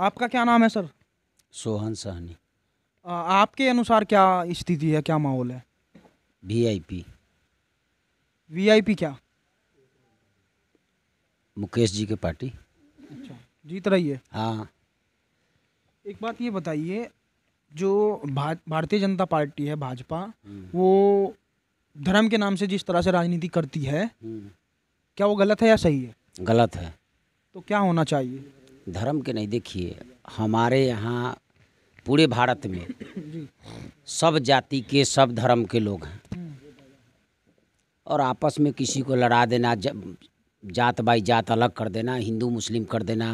आपका क्या नाम है सर? सोहन सहनी। आपके अनुसार क्या स्थिति है क्या माहौल है? वीआईपी वीआईपी क्या? मुकेश जी के पार्टी। अच्छा जीत रही है? हाँ। एक बात ये बताइए जो भा, भारतीय जनता पार्टी है भाजपा हम्म, वो धर्म के नाम से जिस तरह से राजनीति करती है हम्म, क्या वो गलत है या सही है? गलत है। तो क्या होना चाहिए? धर्म के नहीं देखिए हमारे यहाँ पूरे भारत में सब जाति के सब धर्म के लोग हैं। और आपस में किसी को लड़ा देना जात बाई जात अलग कर देना हिंदू मुस्लिम कर देना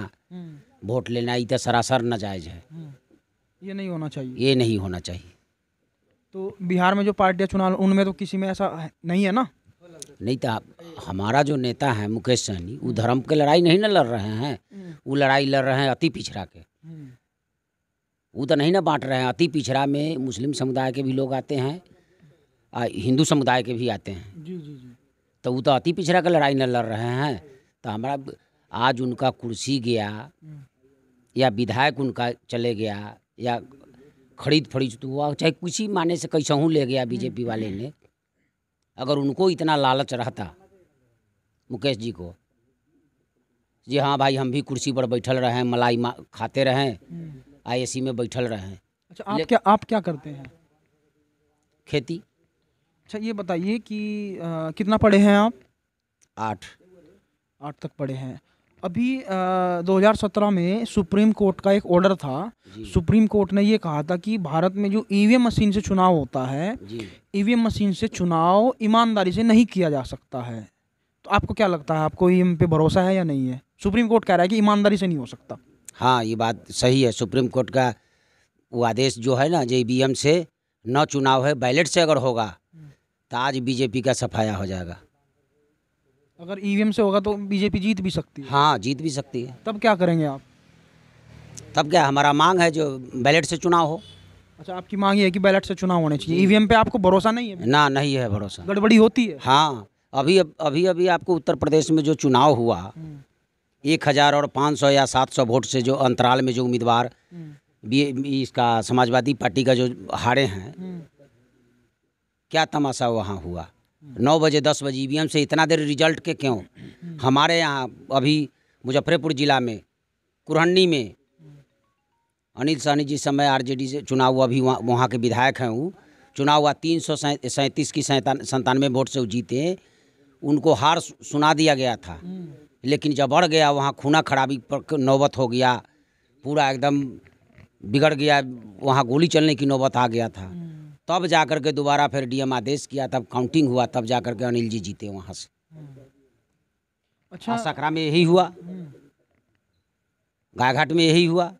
वोट लेना ये तो सरासर नाजायज है। ये नहीं होना चाहिए। ये नहीं होना चाहिए। तो बिहार में जो पार्टियाँ चुनाव उनमें तो किसी में ऐसा नहीं है ना? नहीं तो हमारा जो नेता है मुकेश सहनी वो धर्म के लड़ाई नहीं ना लड़ रहे हैं। वो लड़ाई लड़ रहे हैं अति पिछड़ा के। वो तो नहीं ना बांट रहे हैं अति पिछड़ा में मुस्लिम समुदाय के भी लोग आते हैं आ, हिंदू समुदाय के भी आते हैं। जी जी जी। तो वो तो अति पिछड़ा का लड़ाई न लड़ रहे हैं। तो हमारा आज उनका कुर्सी गया या विधायक उनका चले गया या खरीद फरीद तो हुआ चाहे किसी माने से कैसहूँ ले गया बीजेपी वाले ने। अगर उनको इतना लालच रहता मुकेश जी को जी हाँ भाई हम भी कुर्सी पर बैठल रहें मलाई मा खाते रहें आई एसी में बैठल रहें। अच्छा आप क्या आप क्या करते हैं? खेती। अच्छा ये बताइए कि अ, कितना पढ़े हैं आप? आठ। आठ तक पढ़े हैं। अभी अ, 2017 में सुप्रीम कोर्ट का एक ऑर्डर था। सुप्रीम कोर्ट ने ये कहा था कि भारत में जो ईवीएम मशीन से चुनाव होता है ईवीएम मशीन से चुनाव ईमानदारी से नहीं किया जा सकता है। तो आपको क्या लगता है आपको ईवीएम पे भरोसा है या नहीं है? सुप्रीम कोर्ट कह रहा है कि ईमानदारी से नहीं हो सकता। हाँ ये बात सही है। सुप्रीम कोर्ट का वो आदेश जो है ना जे से न चुनाव है बैलेट से अगर होगा तो आज बीजेपी का सफाया हो जाएगा। अगर ईवीएम से होगा तो बीजेपी जीत भी सकती है। हाँ जीत भी सकती है। तब क्या करेंगे आप? तब क्या हमारा मांग है जो बैलेट से चुनाव हो? अच्छा आपकी मांग ये है कि बैलेट से चुनाव होने चाहिए। ईवीएम पे आपको भरोसा नहीं है? ना नहीं है भरोसा। गड़बड़ी होती है? हाँ। अभी अभी अभी आपको उत्तर प्रदेश में जो चुनाव हुआ एक हज़ार और पाँच सौ या सात सौ वोट से जो अंतराल में जो उम्मीदवार बी इसका समाजवादी पार्टी का जो हारे हैं क्या तमाशा वहाँ हुआ? नौ बजे दस बजे ईवीएम से इतना देर रिज़ल्ट के क्यों? हमारे यहाँ अभी मुजफ्फरपुर जिला में कुरहन्नी में अनिल सहनी जिस समय आरजेडी से चुनाव हुआ अभी वहाँ वहाँ के विधायक हैं वो। चुनाव हुआ तीन सौ सैंतीस की सैंतान संतानवे वोट से वो जीते उनको हार सुना दिया गया था। लेकिन जब बढ़ गया वहाँ खूना खराबी पर नौबत हो गया पूरा एकदम बिगड़ गया वहाँ गोली चलने की नौबत आ गया था। तब जा कर के दोबारा फिर डीएम आदेश किया तब काउंटिंग हुआ तब जा कर के अनिल जी जीते वहाँ से। अच्छा। सकरा में यही हुआ। गायघाट में यही हुआ।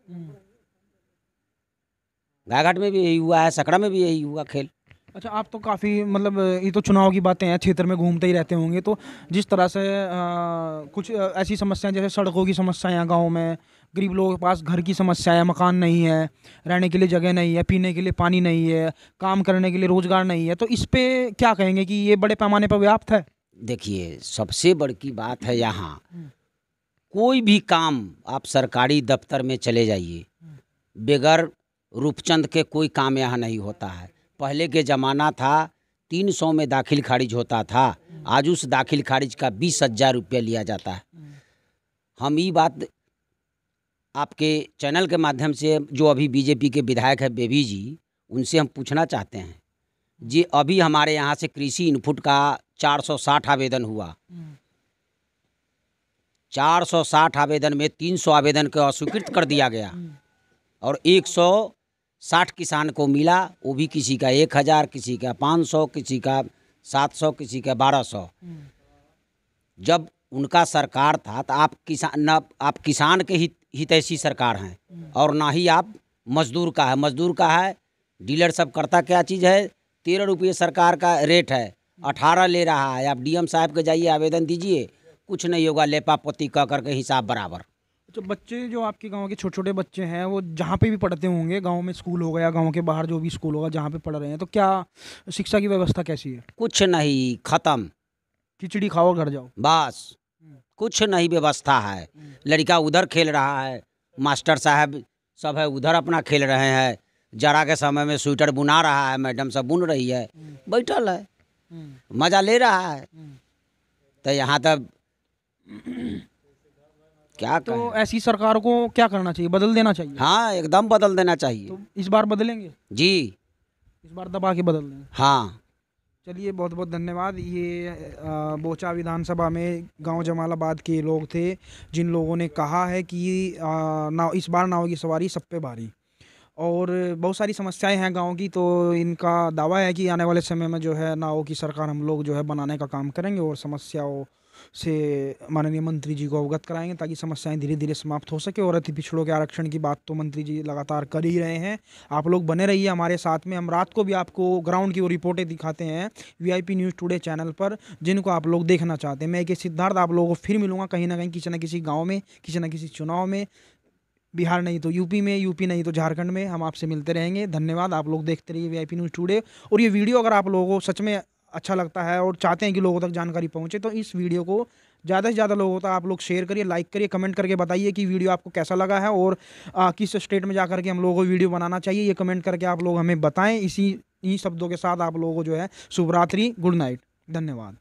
गायघाट में भी यही हुआ है सकरा में भी यही हुआ खेल। अच्छा आप तो काफ़ी मतलब ये तो चुनाव की बातें हैं क्षेत्र में घूमते ही रहते होंगे तो जिस तरह से अ, कुछ ऐसी समस्याएँ जैसे सड़कों की समस्याएँ गाँव में गरीब लोगों के पास घर की समस्याएँ मकान नहीं है रहने के लिए जगह नहीं है पीने के लिए पानी नहीं है काम करने के लिए रोज़गार नहीं है तो इस पर क्या कहेंगे कि ये बड़े पैमाने पर व्याप्त है? देखिए सबसे बड़की बात है यहाँ कोई भी काम आप सरकारी दफ्तर में चले जाइए बगैर रूपचंद के कोई काम यहाँ नहीं होता है। पहले के ज़माना था, तीन सौ में दाखिल खारिज होता था। आज उस दाखिल खारिज का बीस हज़ार रुपया लिया जाता है। हम ये बात आपके चैनल के माध्यम से, जो अभी बीजेपी के विधायक है बेबी जी, उनसे हम पूछना चाहते हैं। जी, अभी हमारे यहाँ से कृषि इनपुट का 460 आवेदन हुआ। 460 आवेदन में 300 आवेदन को अस्वीकृत कर दिया गया। और 160 किसान को मिला वो भी किसी का 1000 किसी का 500 किसी का 700 किसी का बारह सौ। जब उनका सरकार था तो आप किसान न आप किसान के हित हितैषी सरकार हैं। और ना ही आप मजदूर का है। मजदूर का है डीलर सब करता क्या चीज़ है? तेरह रुपये सरकार का रेट है। अठारह ले रहा है। आप डीएम साहब के जाइए आवेदन दीजिए। कुछ नहीं होगा लेपा पोती कह करके हिसाब बराबर। तो बच्चे जो आपके गाँव के छोटे छोटे बच्चे हैं वो जहाँ पे भी पढ़ते होंगे गाँव में स्कूल होगा या गाँव के बाहर जो भी स्कूल होगा जहाँ पे पढ़ रहे हैं तो क्या शिक्षा की व्यवस्था कैसी है? कुछ नहीं ख़त्म। खिचड़ी खाओ घर जाओ। बस। कुछ नहीं व्यवस्था है। लड़का उधर खेल रहा है। मास्टर साहब सब है उधर अपना खेल रहे हैं। जरा के समय में स्वेटर बुना रहा है मैडम सब बुन रही है। बैठल है। हम्म, मज़ा ले रहा है। हम्म। तो यहाँ तक क्या तो ऐसी सरकार को क्या करना चाहिए? बदल देना चाहिए। हाँ एकदम बदल देना चाहिए। तो इस बार बदलेंगे? जी। इस बार दबा के बदल देंगे? हाँ। चलिए बहुत बहुत धन्यवाद। ये बोचा विधानसभा में गाँव जमालाबाद के लोग थे जिन लोगों ने कहा है कि नाव इस बार नाव की सवारी सब पे भारी। और बहुत सारी समस्याएँ हैं गाँव की तो इनका दावा है कि आने वाले समय में जो है नाव की सरकार हम लोग जो है बनाने का काम करेंगे और समस्याओं से माननीय मंत्री जी को अवगत कराएँगे ताकि समस्याएँ धीरे धीरे समाप्त हो सके और अति पिछड़ों के आरक्षण की बात तो मंत्री जी लगातार कर ही रहे हैं। आप लोग बने रहिए हमारे साथ में। हम रात को भी आपको ग्राउंड की वो रिपोर्टें दिखाते हैं वीआईपी न्यूज़ टुडे चैनल पर, जिनको आप लोग देखना चाहते हैं। मैं एक सिद्धार्थ, आप लोगों को फिर मिलूँगा कहीं ना कहीं किसी न किसी गाँव में, किसी न किसी चुनाव में। बिहार नहीं तो यूपी में, यूपी नहीं तो झारखंड में। हम आपसे मिलते रहेंगे। धन्यवाद। आप लोग देखते रहिए वीआईपी न्यूज़ टुडे। और ये वीडियो अगर आप लोगों को सच में अच्छा लगता है और चाहते हैं कि लोगों तक जानकारी पहुँचे तो इस वीडियो को ज़्यादा से ज़्यादा लोगों तक आप लोग शेयर करिए लाइक करिए कमेंट करके बताइए कि वीडियो आपको कैसा लगा है और आ, किस स्टेट में जा करके हम लोगों को वीडियो बनाना चाहिए ये कमेंट करके आप लोग हमें बताएँ। इसी इन्हीं शब्दों के साथ आप लोगों को जो है शुभरात्रि गुड नाइट धन्यवाद।